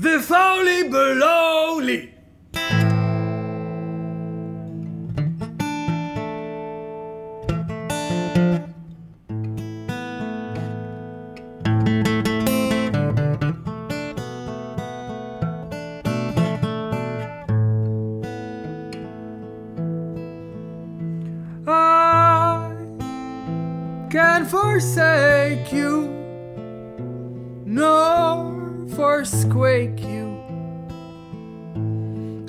The folly belowly. I can't forsake you, nor forsquake you.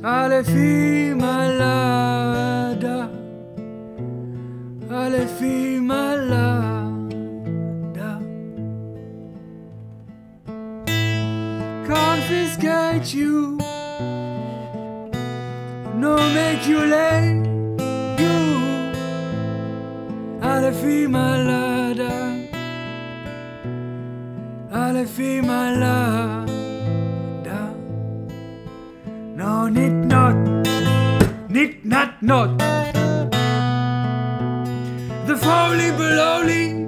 Ale fi malada, ale fi malada. Confiscate you, nor make you late you. Ale fi malada, ale fi malada. No, nit not, nit not not. The folly belowly.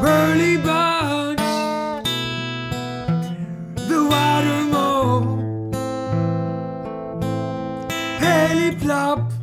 Burly bunch, the water mow. Haley plop